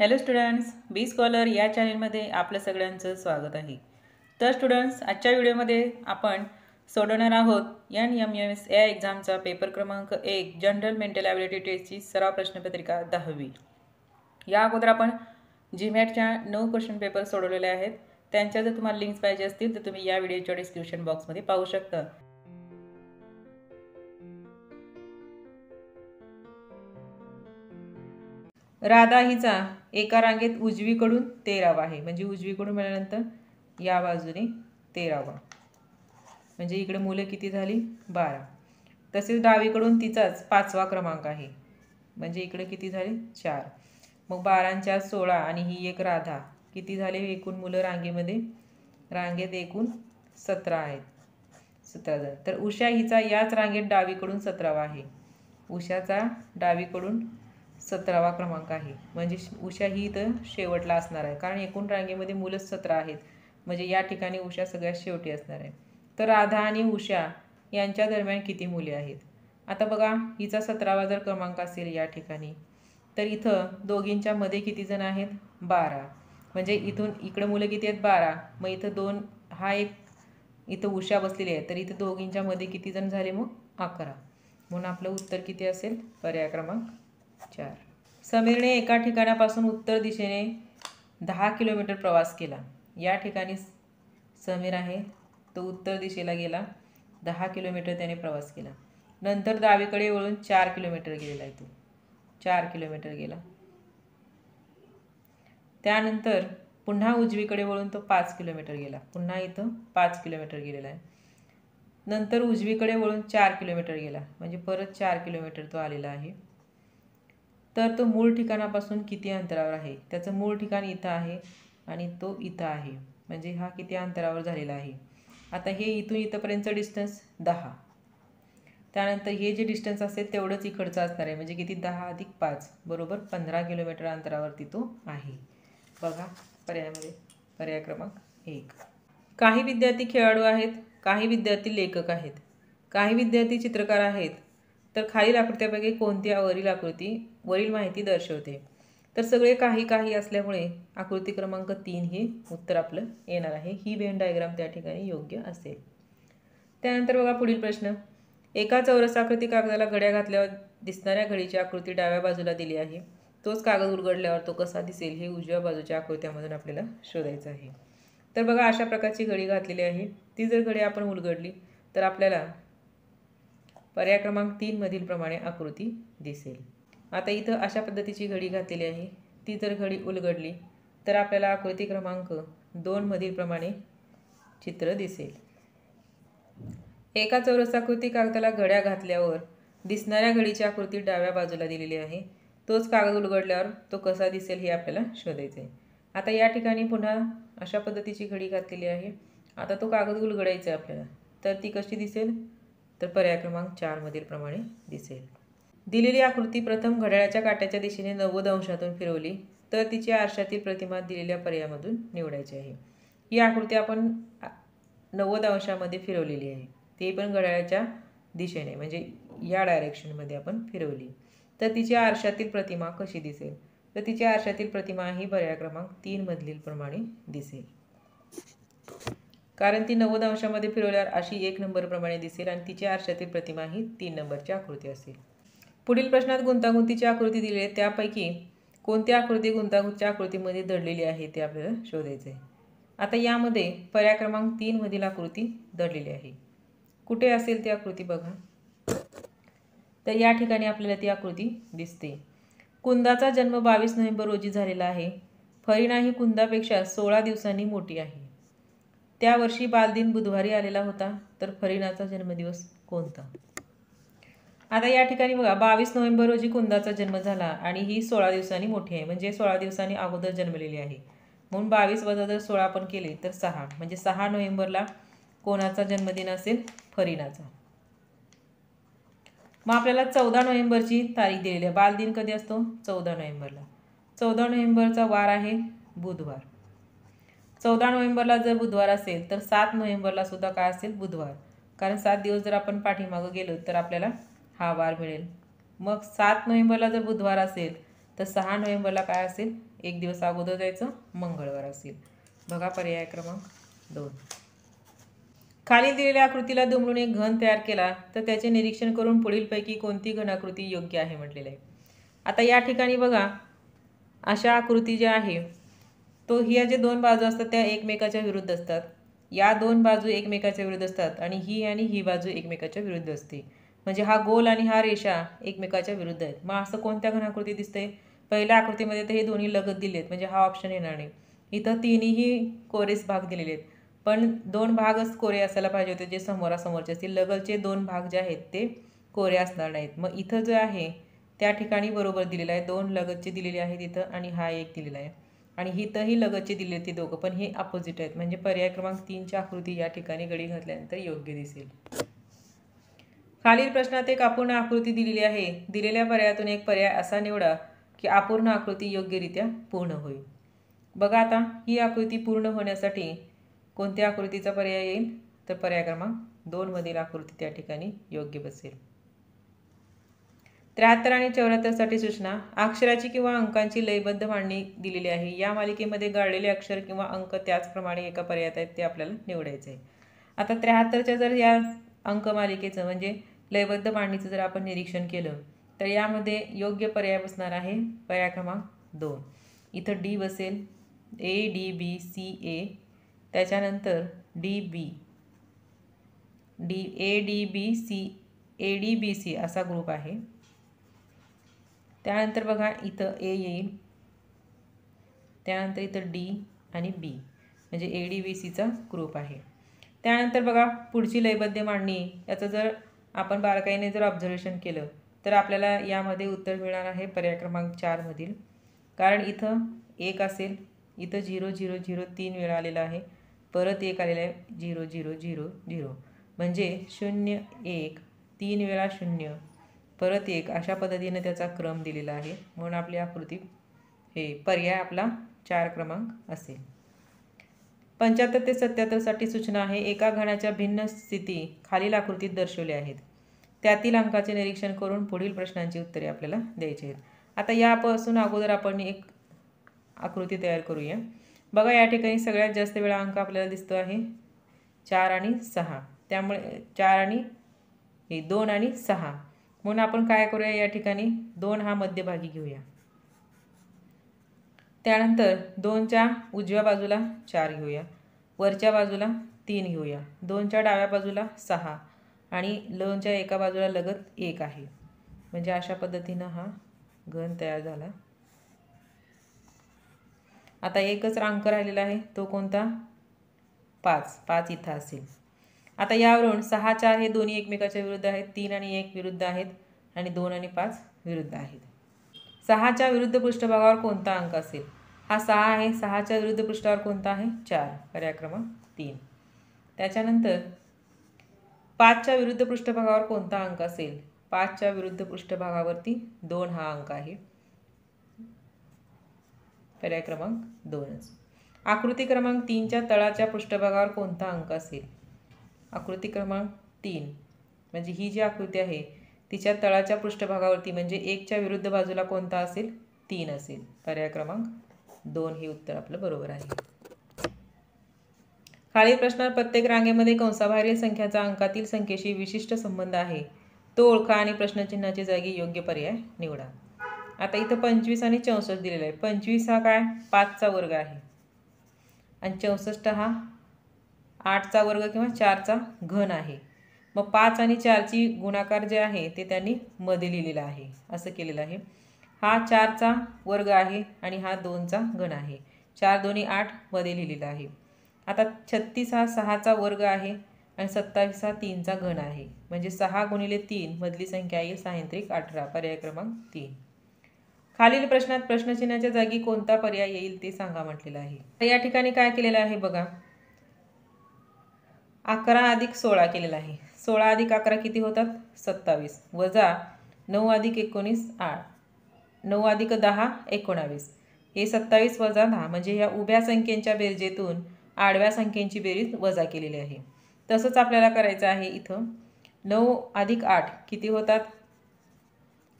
Hello students बी scholar या चॅनेलमध्ये आपलं सगळ्यांचं स्वागत आहे. तर स्टुडंट्स आजच्या व्हिडिओमध्ये आपण सोडवणार आहोत एन एम एम एस या एक्झामचा पेपर क्रमांक एक जनरल मेंटल ॲबिलिटी टेस्टची सराव प्रश्नपत्रिका दहावी. या अगोदर आपण जीमॅटच्या नऊ क्वेश्चन पेपर सोडवलेले आहेत. त्यांच्या जर तुम्हाला लिंक्स पाहिजे असतील तर तुम्ही या व्हिडिओच्या डिस्क्रिप्शन बॉक्समध्ये पाहू शकता. राधा हिचा एका रांगेत उजवीकडून तेरावा आहे. म्हणजे उजवीकडून मिळाल्यानंतर या बाजूने तेरावा. म्हणजे इकडे मुलं किती झाली? बारा. तसेच डावीकडून तिचाच पाचवा क्रमांक आहे. म्हणजे इकडे किती झाले? चार. मग बारांच्या सोळा आणि ही एक राधा. किती झाले? एकूण मुलं रांगेमध्ये? रांगेत एकूण सतरा आहेत. सतरा जण तर उषा हिचा याच रांगेत डावीकडून सतरावा आहे. उषाचा डावीकडून सतरावा क्रमांक आहे. म्हणजे उषा ही इथं शेवटला असणार आहे. कारण एकूण रांगेमध्ये मुलंच सतरा आहेत. म्हणजे या ठिकाणी उषा सगळ्यात शेवटी असणार आहे. तर राधा आणि उषा यांच्या दरम्यान किती मुले आहेत? आता बघा हिचा सतरावा जर क्रमांक असेल या ठिकाणी तर इथं दोघींच्या मध्ये किती जण आहेत? बारा. म्हणजे इथून इकडं मुलं किती आहेत? बारा. मग इथं दोन हा एक इथं उषा बसलेली आहे. तर इथं दोघींच्या मध्ये किती जण झाले मग? अकरा. म्हणून आपलं उत्तर किती असेल? पर्याय क्रमांक चार. समीरने एका ठिकाणापासून उत्तर दिशेने दहा किलोमीटर प्रवास केला. या ठिकाणी समीर आहे. तो उत्तर दिशेला गेला. दहा किलोमीटर त्याने प्रवास केला. नंतर डावीकडे वळून चार किलोमीटर गेलेला आहे तो. चार किलोमीटर गेला. त्यानंतर पुन्हा उजवीकडे वळून तो पाच किलोमीटर गेला. पुन्हा इथं पाच किलोमीटर गेलेला आहे. नंतर उजवीकडे वळून चार किलोमीटर गेला. म्हणजे परत चार किलोमीटर तो आलेला आहे. तर तो मूळ ठिकाणापासून किती अंतरावर आहे? त्याचं मूळ ठिकाण इथं आहे आणि तो इथं आहे. म्हणजे हा किती अंतरावर झालेला आहे? आता हे इथून इथंपर्यंतचं डिस्टन्स दहा. त्यानंतर हे जे डिस्टन्स असेल तेवढंच इकडचं असणार आहे. म्हणजे किती? दहा अधिक पाच. बरोबर पंधरा किलोमीटर अंतरावरती तो आहे. बघा पर्यायामध्ये. पर्याय क्रमांक एक. काही विद्यार्थी खेळाडू आहेत काही विद्यार्थी लेखक आहेत काही विद्यार्थी चित्रकार आहेत तर खालील आकृत्यापैकी कोणती वरील आकृती वरील माहिती दर्शवते? तर सगळे काही काही असल्यामुळे आकृती क्रमांक तीन हे उत्तर आपलं येणार आहे. ही वेन डायग्राम त्या ठिकाणी योग्य असेल. त्यानंतर बघा पुढील प्रश्न. एका चौरस आकृती कागदाला घड्या घातल्यावर दिसणाऱ्या घडीची आकृती डाव्या बाजूला दिली आहे. तोच कागद उलगडल्यावर तो कसा दिसेल हे उजव्या बाजूच्या आकृत्यामधून आपल्याला शोधायचं आहे. तर बघा अशा प्रकारची घडी घातलेली आहे. ती जर घडी आपण उलगडली तर आपल्याला पर्याय क्रमांक तीनमधील प्रमाणे आकृती दिसेल. आता इथं अशा पद्धतीची घडी घातलेली आहे. ती जर घडी उलगडली तर आपल्याला आकृती क्रमांक दोनमधील प्रमाणे चित्र दिसेल. एका चौरसाकृती कागदाला घड्या घातल्यावर दिसणाऱ्या घडीची आकृती डाव्या बाजूला दिलेली आहे. तोच कागद उलगडल्यावर तो कसा दिसेल हे आपल्याला शोधायचं आहे आता या ठिकाणी पुन्हा अशा पद्धतीची घडी घातलेली आहे. आता तो कागद उलगडायचा आहे आपल्याला. तर ती कशी दिसेल? तर पर्याय क्रमांक चारमधील प्रमाणे दिसेल. दिलेली आकृती प्रथम घड्याळाच्या काट्याच्या दिशेने नव्वद अंशातून फिरवली तर तिची आरशातील प्रतिमा दिलेल्या पर्यायामधून निवडायची आहे. ही आकृती आपण नव्वद अंशामध्ये फिरवलेली आहे. ती पण घड्याळाच्या दिशेने म्हणजे या डायरेक्शनमध्ये आपण फिरवली. तर तिची आरशातील प्रतिमा कशी दिसेल? तर तिची आरशातील प्रतिमा ही पर्याय क्रमांक तीनमधील प्रमाणे दिसेल. कारण ती नव्वद अंशामध्ये फिरवल्यावर अशी एक नंबरप्रमाणे दिसेल आणि तिच्या आरशातील प्रतिमा ही तीन नंबरची आकृती असेल. पुढील प्रश्नात गुंतागुंतीची आकृती दिली आहे. त्यापैकी कोणती आकृती गुंतागुंतीच्या आकृतीमध्ये दडलेली आहे ते आपल्याला शोधायचं आहे आता यामध्ये पर्याय क्रमांक तीनमधील आकृती दडलेली आहे. कुठे असेल ती आकृती बघा. तर या ठिकाणी आपल्याला ती आकृती दिसते. कुंदाचा जन्म बावीस नोव्हेंबर रोजी झालेला आहे. फरीना ही कुंदापेक्षा सोळा दिवसांनी मोठी आहे. त्या वर्षी बालदिन बुधवारी आलेला होता तर फरीनाचा जन्मदिवस कोणता? आता या ठिकाणी बघा बावीस नोव्हेंबर रोजी कुंदाचा जन्म झाला आणि ही सोळा दिवसांनी मोठी आहे. म्हणजे सोळा दिवसांनी अगोदर जन्मलेली आहे. म्हणून बावीस वजा जर सोळा आपण केले तर सहा. म्हणजे सहा नोव्हेंबरला कोणाचा जन्मदिन असेल? फरीनाचा. मग आपल्याला चौदा नोव्हेंबरची तारीख दिलेली आहे. बालदिन कधी असतो? चौदा नोव्हेंबरला. चौदा नोव्हेंबरचा वार आहे बुधवार. चौदा नोव्हेंबरला जर बुधवार असेल तर सात नोव्हेंबरला सुद्धा काय असेल? बुधवार. कारण सात दिवस जर आपण पाठीमागं गेलो तर आपल्याला हा वार मिळेल. मग सात नोव्हेंबरला जर बुधवार असेल तर सहा नोव्हेंबरला काय असेल? एक दिवस अगोदर जायचं मंगळवार असेल. बघा पर्याय क्रमांक दोन. खाली दिलेल्या आकृतीला दुमडून एक घन तयार केला तर त्याचे निरीक्षण करून पुढीलपैकी कोणती घनाकृती योग्य आहे म्हटलेलं आहे. आता या ठिकाणी बघा अशा आकृती ज्या आहे तो ह्या जे दोन बाजू असतात त्या एकमेकाच्या विरुद्ध असतात. या दोन बाजू एकमेकाच्या विरुद्ध असतात आणि ही आणि ही बाजू एकमेकाच्या विरुद्ध असते. म्हणजे हा गोल आणि हा रेषा एकमेकाच्या विरुद्ध आहेत. मग असं कोणत्या घनाकृती दिसते पहिल्या आकृतीमध्ये तर हे दोन्ही लगत दिले आहेत म्हणजे हा ऑप्शन येणार नाही. इथं तिन्हीही कोरेस भाग दिलेले आहेत. पण दोन भागच कोरे असायला पाहिजे होते जे समोरासमोरचे असतील. लगतचे दोन भाग जे आहेत ते कोरे असणार नाहीत. मग इथं जे आहे त्या ठिकाणी बरोबर दिलेलं आहे. दोन लगतचे दिलेले आहेत इथं आणि हा एक दिलेला आहे. आणि हितही लगतचे दिले ते दोघं पण हे अपोजिट आहेत. म्हणजे पर्याय क्रमांक तीनच्या आकृती या ठिकाणी गडी घातल्यानंतर योग्य दिसेल. खालील प्रश्नात एक अपूर्ण आकृती दिलेली आहे. दिलेल्या पर्यायातून एक पर्याय असा निवडा की अपूर्ण आकृती योग्यरित्या पूर्ण होईल. बघा आता ही आकृती पूर्ण होण्यासाठी कोणत्या आकृतीचा पर्याय येईल? तर पर्याय क्रमांक दोनमधील आकृती त्या ठिकाणी योग्य बसेल. त्र्याहत्तर आणि चौऱ्याहत्तरसाठी सूचना अक्षराची किंवा अंकांची लयबद्ध मांडणी दिलेली आहे. या मालिकेमध्ये गाळलेले अक्षर किंवा अंक त्याचप्रमाणे एका पर्यायात आहेत ते आपल्याला निवडायचे आहे. आता त्र्याहत्तरच्या जर या अंक मालिकेचं म्हणजे लयबद्ध मांडणीचं जर आपण निरीक्षण केलं तर यामध्ये योग्य पर्याय बसणार आहे पर्याय क्रमांक दोन. इथं डी बसेल ए डी बी सी ए. त्याच्यानंतर D B. D A D B C A D B C असा ग्रुप आहे. त्यानंतर बघा इथं ए येईल. त्यानंतर इथं डी आणि बी म्हणजे ए डी बी सीचा ग्रुप आहे. त्यानंतर बघा पुढची लयबद्ध मांडणी. याचं जर आपण बारकाईने जर ऑब्झर्वेशन केलं तर आपल्याला यामध्ये उत्तर मिळणार आहे पर्याय क्रमांक चारमधील कारण इथं एक असेल इथं झिरो झिरो झिरो तीन वेळा आलेला आहे. परत एक आलेला आहे झिरो झिरो झिरो झिरो म्हणजे शून्य एक तीन वेळा शून्य. परत एक अशा पद्धतीने त्याचा क्रम दिलेला आहे. म्हणून आपली आकृती हे पर्याय आपला चार क्रमांक असेल. पंच्याहत्तर ते सत्याहत्तरसाठी सूचना आहे. एका घणाच्या भिन्न स्थिती खालील आकृतीत दर्शवल्या आहेत. त्यातील अंकाचे निरीक्षण करून पुढील प्रश्नांची उत्तरे आपल्याला द्यायची आहेत. आता यापासून अगोदर आपण एक आकृती तयार करूया. बघा या ठिकाणी सगळ्यात जास्त वेळा अंक आपल्याला दिसतो आहे. चार आणि सहा. त्यामुळे चार आणि हे दोन आणि सहा. म्हणून आपण काय करूया या ठिकाणी? दोन हा मध्यभागी घेऊया. त्यानंतर दोनच्या उजव्या बाजूला चार घेऊया. वरच्या बाजूला तीन घेऊया. दोनच्या डाव्या बाजूला सहा आणि लोनच्या एका बाजूला लगत एक आहे. म्हणजे अशा पद्धतीनं हा घन तयार झाला. आता एकच रांक राहिलेला आहे. तो कोणता? पाच. पाच इथं असेल. आता यावरून सहा चार हे दोन्ही एकमेकाच्या विरुद्ध आहेत तीन आणि एक विरुद्ध आहेत आणि दोन आणि पाच विरुद्ध आहेत. सहाच्या विरुद्ध पृष्ठभागावर कोणता अंक असेल? हा सहा आहे सहाच्या विरुद्ध पृष्ठावर कोणता आहे? चार. पर्याय क्रमांक तीन. त्याच्यानंतर पाचच्या विरुद्ध पृष्ठभागावर कोणता अंक असेल? पाचच्या विरुद्ध पृष्ठभागावरती दोन हा अंक आहे. पर्याय क्रमांक दोनच. आकृती क्रमांक तीनच्या तळाच्या पृष्ठभागावर कोणता अंक असेल? आकृती क्रमांक तीन. म्हणजे ही जी आकृती आहे तिच्या तळाच्या पृष्ठभागावरती म्हणजे एकच्या विरुद्ध बाजूला कोणता असेल? तीन असेल. पर्याय क्रमांक दोन हे उत्तर आपलं बरोबर आहे. खालील प्रश्नात प्रत्येक रांगेमध्ये कंसाबाहेरील संख्याचा अंकातील संख्येशी विशिष्ट संबंध आहे. तो ओळखा आणि प्रश्नचिन्हाची जागी योग्य पर्याय निवडा. आता इथं पंचवीस आणि चौसष्ट दिलेला आहे. पंचवीस हा काय? पाचचा वर्ग आहे. आणि चौसष्ट हा आठचा वर्ग किंवा चारचा घन आहे. मग पाच आणि चारची गुणाकार जे आहे ते त्यांनी मध्ये लिहिलेलं आहे. असं केलेलं आहे. हा चारचा वर्ग आहे आणि हा दोनचा घन आहे. चार दोन्ही आठमध्ये लिहिलेला आहे. आता छत्तीस हा सहाचा वर्ग आहे आणि सत्तावीस हा तीनचा घन आहे. म्हणजे सहा गुणिले तीन मधली संख्या येईल सायंत्रिक अठरा पर्याय क्रमांक तीन. खालील प्रश्नात प्रश्नचिन्हाच्या जागी कोणता पर्याय येईल ते सांगा म्हटलेलं आहे. तर या ठिकाणी काय केलेलं आहे बघा. अकरा अधिक सोळा केलेला आहे. सोळा अधिक अकरा किती होतात? सत्तावीस. वजा नऊ अधिक एकोणीस आठ. नऊ अधिक दहा एकोणावीस. हे सत्तावीस वजा दहा म्हणजे ह्या उभ्या संख्येच्या बेरजेतून आडव्या संख्येची बेरीज वजा केलेली आहे. तसंच आपल्याला करायचं आहे इथं. नऊ अधिक आठ किती होतात?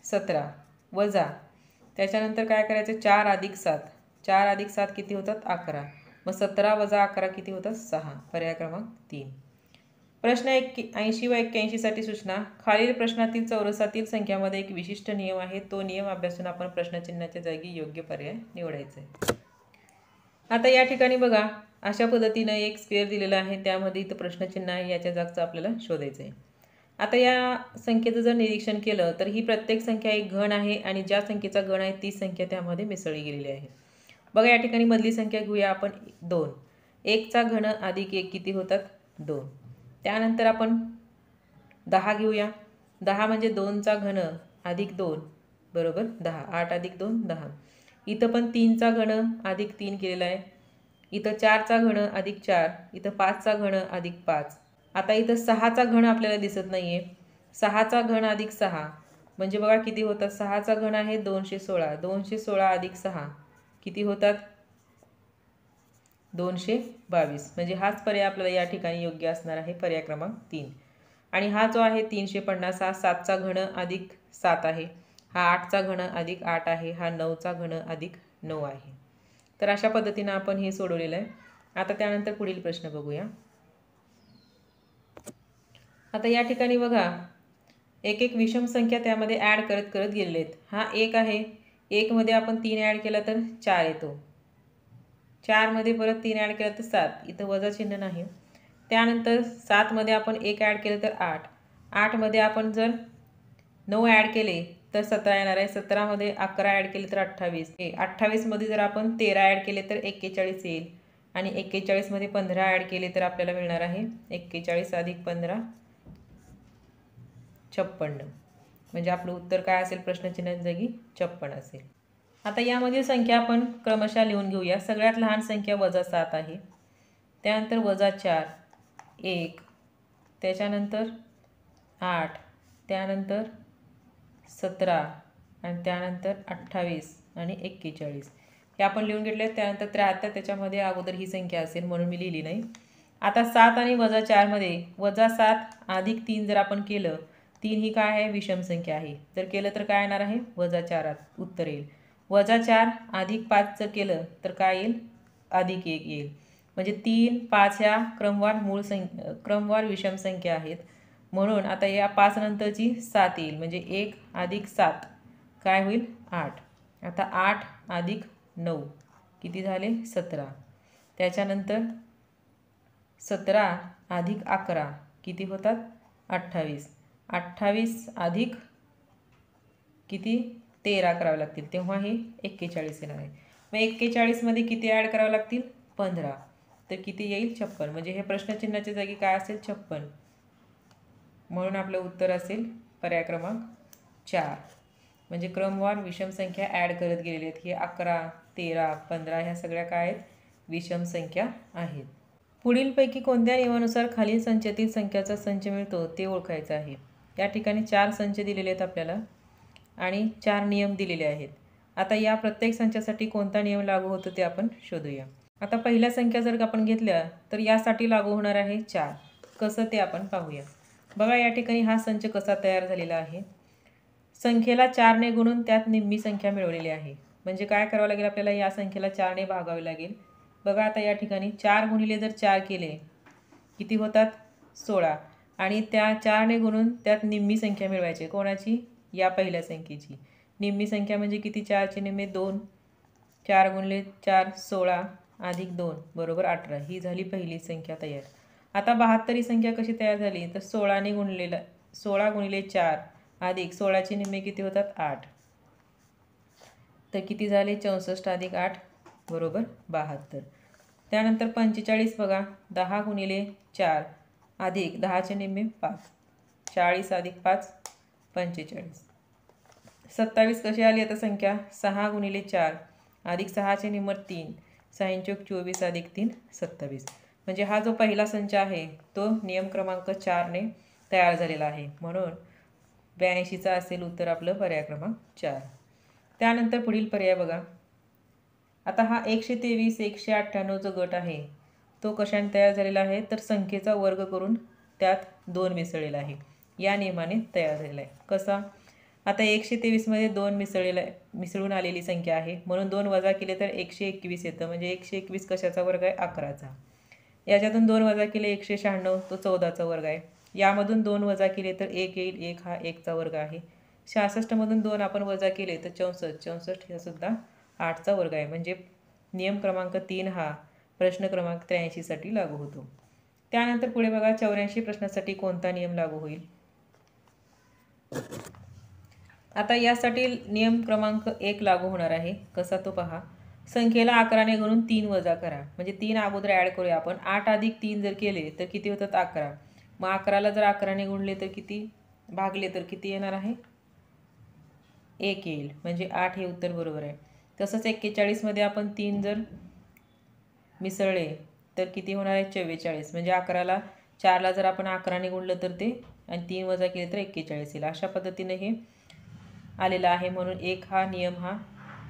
सतरा. वजा. त्याच्यानंतर काय करायचं? चार अधिक सात. चार अधिक सात किती होतात? अकरा. मग सतरा वजा अकरा किती होतात? सहा. पर्याय क्रमांक तीन. प्रश्न एक ऐंशी व एक्क्याऐंशीसाठी सूचना. खालील प्रश्नातील चौरसातील संख्यामध्ये एक विशिष्ट नियम आहे. तो नियम अभ्यासून आपण प्रश्नचिन्हाच्या जागी योग्य पर्याय निवडायचा. आहे आता या ठिकाणी बघा. अशा पद्धतीनं एक स्क्वेअर दिलेला आहे. त्यामध्ये इथं प्रश्नचिन्ह आहे. याच्या जागचं आपल्याला शोधायचं आहे. आता या संख्येचं जर निरीक्षण केलं तर ही प्रत्येक संख्या एक घण आहे आणि ज्या संख्येचा गण आहे ती संख्या त्यामध्ये मिसळली गेलेली आहे. बघा या ठिकाणी मधली संख्या घेऊया आपण दोन. एकचा घन अधिक एक किती होतात? दोन. त्यानंतर आपण दहा घेऊया. दहा म्हणजे दोनचा घन अधिक दोन बरोबर? दहा. आठ अधिक दोन दहा. इथं पण तीनचा घन अधिक तीन केलेला आहे. इथं चारचा घन अधिक चार इथं पाचचा घन अधिक पाच. आता इथं सहाचा घन आपल्याला दिसत नाही आहे सहाचा घन अधिक सहा. म्हणजे बघा किती होतात? सहाचा घन आहे दोनशे सोळा. दोनशे सोळा अधिक सहा. किती होतात? दोनशे बावीस. म्हणजे हाच पर्याय आपल्याला या ठिकाणी योग्य असणार आहे. पर्याय क्रमांक तीन. आणि हा जो आहे तीनशे पन्नास हा सातचा घन अधिक सात आहे. हा आठचा घन अधिक आठ आहे. हा नऊचा घन अधिक नऊ आहे. तर अशा पद्धतीनं आपण हे सोडवलेलं आहे. आता त्यानंतर पुढील प्रश्न बघूया. आता या ठिकाणी बघा. एक एक विषम संख्या त्यामध्ये ॲड करत करत गेलेले आहेत. हा एक आहे. एकमध्ये आपण तीन ॲड केला तर चार येतो. चारमध्ये परत तीन ॲड केलं तर सात. इथं वजा चिन्ह नाही. त्यानंतर सातमध्ये आपण एक ॲड केलं तर आठ. आठमध्ये आपण जर नऊ ॲड केले तर सतरा येणार आहे. सतरामध्ये अकरा ॲड केले तर अठ्ठावीस. ए अठ्ठावीसमध्ये जर आपण तेरा ॲड केले तर एक्केचाळीस येईल. आणि एक्केचाळीसमध्ये पंधरा ॲड केले तर आपल्याला मिळणार आहे एक्केचाळीस अधिक पंधरा छप्पन्न. म्हणजे आपलं उत्तर काय असेल? प्रश्नचिन्हांजागी छप्पन असेल. आता यामधील संख्या आपण क्रमशः लिहून घेऊया. सगळ्यात लहान संख्या वजा सात आहे. त्यानंतर वजा चार एक त्याच्यानंतर आठ त्यानंतर सतरा आणि त्यानंतर अठ्ठावीस आणि एक्केचाळीस. हे आपण लिहून घेतले त्यानंतर त्र्याहत्तर त्याच्यामध्ये अगोदर ही संख्या असेल म्हणून मी लिहिली नाही. आता सात आणि वजा चारमध्ये वजा सात अधिक तीन जर आपण केलं तीन ही काय आहे? विषम संख्या आहे. जर केलं तर काय येणार आहे? वजा चारात उत्तर येईल. वजा चार अधिक पाच जर केलं तर काय येईल? अधिक एक येईल. म्हणजे तीन पाच ह्या क्रमवार मूळ सं क्रमवार विषम संख्या आहेत. म्हणून आता या पाच नंतरची सात येईल. म्हणजे एक अधिक सात काय होईल? आठ. आता आठ अधिक नऊ. किती झाले? सतरा. त्याच्यानंतर सतरा अधिक अकरा. किती होतात? अठ्ठावीस. अठ्ठावीस अधिक किती? तेरा करावे लागतील. तेव्हा हे एक्केचाळीस येणार आहे. मग एक्केचाळीसमध्ये किती ॲड करावे लागतील? पंधरा. तर किती येईल? छप्पन. म्हणजे हे प्रश्नचिन्हाच्या जागी काय असेल? छप्पन. म्हणून आपलं उत्तर असेल पर्याय क्रमांक चार. म्हणजे क्रमवार विषम संख्या ॲड करत गेलेले आहेत. हे अकरा तेरा पंधरा ह्या सगळ्या काय आहेत? विषम संख्या आहेत. पुढीलपैकी कोणत्या नियमानुसार खालील संचातील संख्याचा संच मिळतो ते ओळखायचं आहे. या ठिकाणी चार संच दिलेले आहेत आपल्याला आणि चार नियम दिलेले आहेत. आता या प्रत्येक संचासाठी कोणता नियम लागू होतो ते आपण शोधूया. आता पहिल्या संख्या जर आपण घेतल्या तर यासाठी लागू होणार आहे चार. कसं ते आपण पाहूया. बघा या ठिकाणी हा संच कसा तयार झालेला आहे. संख्येला चारने गुणून त्यात निम्मी संख्या मिळवलेली आहे. म्हणजे काय करावं लागेल आपल्याला? या संख्येला चारने भागावे लागेल. बघा आता या ठिकाणी चार गुणिले जर चार केले किती होतात? सोळा. आणि त्या चारने गुणून त्यात निम्मी संख्या मिळवायची. कोणाची? या पहिल्या संख्येची. निम्मी संख्या म्हणजे किती? चारचे निम्मे दोन. चार गुणले चार सोळा अधिक दोन बरोबर अठरा. ही झाली पहिली संख्या तयार. आता बहात्तरी संख्या कशी तयार झाली? तर सोळाने गुणलेला सोळा गुणिले चार अधिक सोळाचे निम्मे किती होतात? आठ. तर किती झाले? चौसष्ट अधिक आठ बरोबर बहात्तर. त्यानंतर पंचेचाळीस बघा. दहा गुणिले चार अधिक दहाचे निम्मे पाच. चाळीस अधिक पाच पंचेचाळीस. सत्तावीस कशी आली आता संख्या? सहा गुणिले चार. अधिक सहाचे निम्मत तीन. सहांचोक चोवीस अधिक तीन सत्तावीस. म्हणजे हा जो पहिला संच आहे तो नियम क्रमांक चारने तयार झालेला आहे. म्हणून ब्याऐंशीचा असेल उत्तर आपलं पर्याय क्रमांक चार. त्यानंतर पुढील पर्याय बघा. आता हा एकशे तेवीस एकशे अठ्ठ्याण्णव जो गट आहे तो कशाने तयार झालेला आहे? तर संख्येचा वर्ग करून त्यात दोन मिसळलेला आहे. या नियमाने तयार झालेला आहे. कसा? आता एकशे तेवीसमध्ये दोन मिसळलेला मिसळून आलेली संख्या आहे. म्हणून दोन वजा केले तर एकशे एकवीस येतं. म्हणजे एकशे एकवीस कशाचा वर्ग आहे? अकराचा. याच्यातून दोन वजा केले एकशे शहाण्णव तो चौदाचा वर्ग आहे. यामधून दोन वजा केले तर एक येईल. एक हा एकचा वर्ग आहे. सहासष्टमधून दोन आपण वजा केले तर चौसष्ट. चौसष्ट हा सुद्धा आठचा वर्ग आहे. म्हणजे नियम क्रमांक तीन हा प्रश्न क्रमांक त्र्याऐंशीसाठी लागू होतो. त्यानंतर पुढे बघा चौऱ्याऐंशी प्रश्नासाठी कोणता नियम लागू होईल? आता यासाठी नियम क्रमांक एक लागू होणार आहे. कसा तो पहा. संख्येला अकराने गणून तीन वजा करा. म्हणजे तीन अगोदर ॲड करूया आपण. आठ अधिक तीन जर केले तर किती होतात? अकरा. मग अकराला जर अकराने गुणले तर किती? भागले तर किती येणार आहे? एक येईल. म्हणजे आठ हे उत्तर बरोबर आहे. तसंच एक्केचाळीसमध्ये आपण तीन जर मिसळले तर किती होणार आहे? चव्वेचाळीस. म्हणजे अकराला चारला जर आपण अकराने गुणलं तर ते आणि तीन वजा केले तर एक्केचाळीस येईल. अशा पद्धतीने हे आलेला आहे म्हणून एक हा नियम हा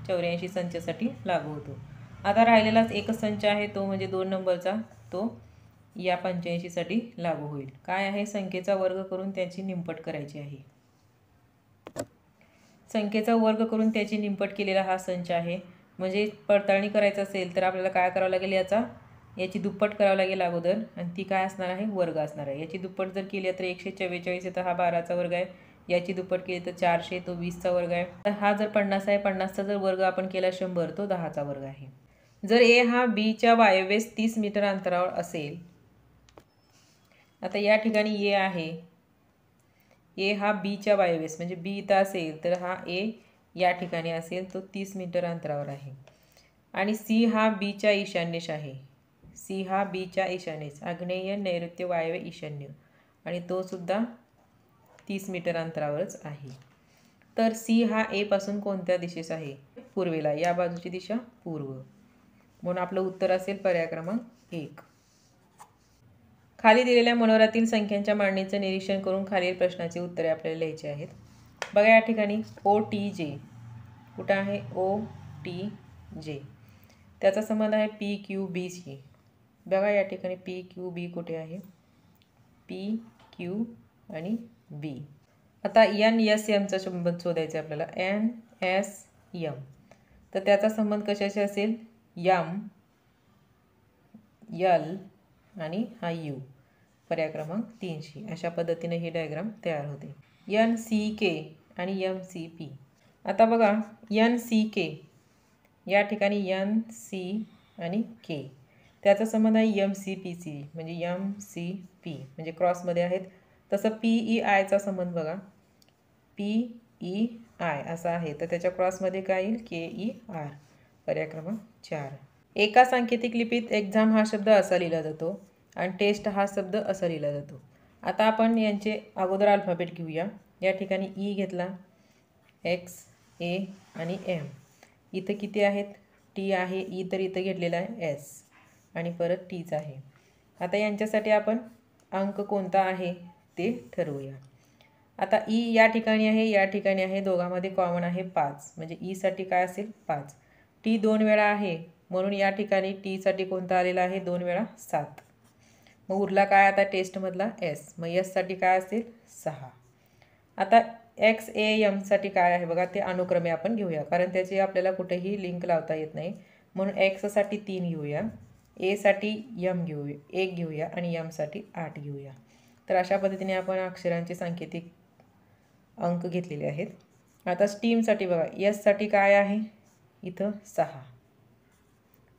चौऱ्याऐंशी संचासाठी लागू होतो. आता राहिलेलाच एकच संच आहे तो म्हणजे दोन नंबरचा तो या पंच्याऐंशीसाठी लागू होईल. काय आहे? संख्येचा वर्ग करून त्याची निंपट करायची आहे. संख्येचा वर्ग करून त्याची निंपट केलेला हा संच आहे. म्हणजे पडताळणी करायचं असेल तर आपल्याला काय करावं लागेल याचा? याची दुप्पट करावं लागेल अगोदर. आणि ती काय असणार आहे? वर्ग असणार आहे. याची दुप्पट जर केली तर एकशे चव्वेचाळीस येतं हा बाराचा वर्ग आहे. याची दुप्पट केली तर चारशे तो वीसचा वर्ग आहे. तर हा जर पन्नास आहे पन्नासचा जर वर्ग आपण केला शंभर तो दहाचा वर्ग आहे. जर ए हा बीच्या वायव्येस तीस मीटर अंतरावर असेल आता या ठिकाणी ए आहे. ए हा बीच्या वायव्येस म्हणजे बी इथं असेल तर हा ए या ठिकाणी असेल तो तीस मीटर अंतरावर आहे. आणि सी हा बीच्या ईशान्येश आहे. सी हा बीच्या ईशान्येस आग्नेय नैऋत्य वायव्य ईशान्य. आणि तो सुद्धा तीस मीटर अंतरावरच आहे. तर सी हा एपासून कोणत्या दिशेस आहे? पूर्वेला. या बाजूची दिशा पूर्व. म्हणून आपलं उत्तर असेल पर्याय क्रमांक एक. खाली दिलेल्या मनोरातील संख्यांच्या मांडणीचं निरीक्षण करून खालील प्रश्नाची उत्तरे आपल्याला लिहायची आहेत. बघा या ठिकाणी ओ टी जे कुठं आहे? ओ टी जे त्याचा संबंध आहे पी क्यू बीशी बघा या ठिकाणी पी क्यू बी कुठे आहे? पी क्यू आणि बी आता एन एस एमचा संबंध शोधायचा आहे आपल्याला. एन एस यम तर त्याचा संबंध कशाशी असेल? यम यल आणि हा यू पर्याय क्रमांक तीनशी. अशा पद्धतीने ही डायग्राम तयार होते. यन सी के आणि एम सी पी आता बघा यन सी के या ठिकाणी यन सी आणि के त्याचा संबंध आहे यम सी पी सी म्हणजे यम सी पी म्हणजे क्रॉसमध्ये आहेत. तसं पी ई आयचा संबंध बघा. पी ई आय असा आहे. तर त्याच्या क्रॉसमध्ये काय येईल? के ई आर पर्याय क्रमांक चार. एका सांकेतिक लिपीत एक्झाम हा शब्द असा लिहिला जातो आणि टेस्ट हा शब्द असा लिहिला जातो. आता आपण यांचे अगोदर अल्फाबेट घेऊया. या ठिकाणी ई घेतला. एक्स ए आणि एम इथं किती आहेत? टी आहे. ई तर इथं घेतलेला आहे. एस आणि परत टीच आहे. आता यांच्यासाठी आपण अंक कोणता आहे ते ठरवूया. आता ई या ठिकाणी आहे या ठिकाणी आहे. दोघांमध्ये कॉमन आहे पाच. म्हणजे ईसाठी काय असेल? पाच. टी दोन वेळा आहे. म्हणून या ठिकाणी टीसाठी कोणता आलेला आहे? दोन वेळा सात. मग उरला काय आता? टेस्टमधला एस मग एससाठी काय असेल? सहा. आता एक्स ए एमसाठी काय आहे बघा ते अनुक्रमे आपण घेऊया. कारण त्याची आपल्याला कुठेही लिंक लावता येत नाही. म्हणून एक्ससाठी तीन घेऊया. एसाठी यम घेऊया. एक घेऊया आणि यमसाठी आठ घेऊया. तर अशा पद्धतीने आपण अक्षरांचे सांकेतिक अंक घेतलेले आहेत. आता स्टीमसाठी बघा. यससाठी काय आहे? इथं सहा.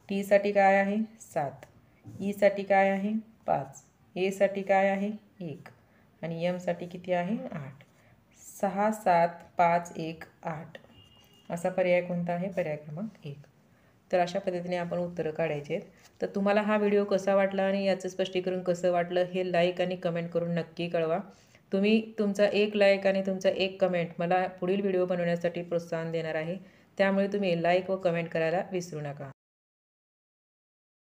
टीसाठी काय आहे? सात. E ईसाठी काय आहे? पाच. एसाठी काय आहे? एक. आणि यमसाठी किती आहे? आठ. सहा सात पाच एक आठ. असा पर्याय कोणता आहे? पर्याय क्रमांक एक. तर अशा पद्धतीने आपण उत्तरं काढायचे आहेत. तर तुम्हाला हा व्हिडिओ कसा वाटला आणि याचं स्पष्टीकरण कसं वाटलं हे लाईक आणि कमेंट करून नक्की कळवा. तुम्ही तुमचा एक लाईक आणि तुमचा एक कमेंट मला पुढील व्हिडिओ बनवण्यासाठी प्रोत्साहन देणार आहे. त्यामुळे तुम्ही लाईक व कमेंट करायला विसरू नका.